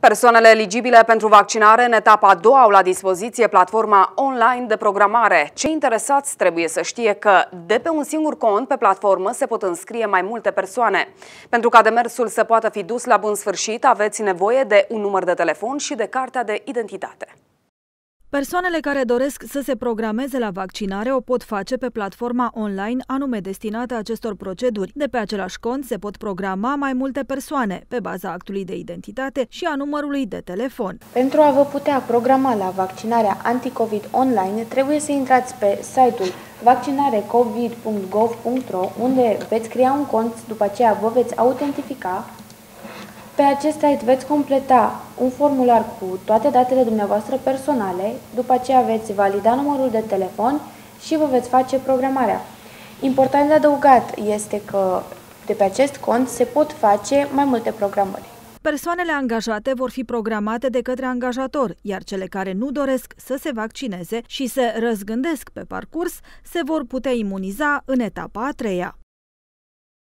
Persoanele eligibile pentru vaccinare în etapa a doua au la dispoziție platforma online de programare. Cei interesați trebuie să știe că de pe un singur cont pe platformă se pot înscrie mai multe persoane. Pentru ca demersul să poată fi dus la bun sfârșit, aveți nevoie de un număr de telefon și de cartea de identitate. Persoanele care doresc să se programeze la vaccinare o pot face pe platforma online anume destinată acestor proceduri. De pe același cont se pot programa mai multe persoane pe baza actului de identitate și a numărului de telefon. Pentru a vă putea programa la vaccinarea anticovid online, trebuie să intrați pe site-ul vaccinarecovid.gov.ro unde veți crea un cont, după aceea vă veți autentifica pe acest site veți completa un formular cu toate datele dumneavoastră personale, după aceea veți valida numărul de telefon și vă veți face programarea. Important de adăugat este că de pe acest cont se pot face mai multe programări. Persoanele angajate vor fi programate de către angajator, iar cele care nu doresc să se vaccineze și se răzgândesc pe parcurs se vor putea imuniza în etapa a treia.